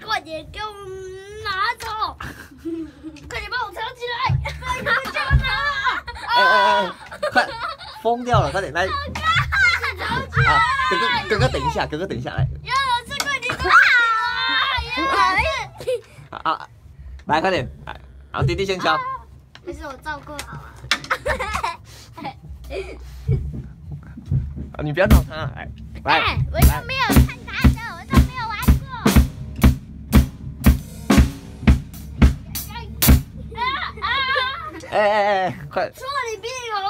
师，快点给我拿走！快点帮我藏起来！快点给我拿！哎哎哎，快疯掉了，快点来！啊，哥哥哥哥等一下，哥哥等一下来。杨老师，快点给我！杨老师，啊啊，来快点，来，好弟弟先敲。还是我照顾好啊。啊，你不要闹他，来来哎，我都没有哎哎哎，快！说你比你红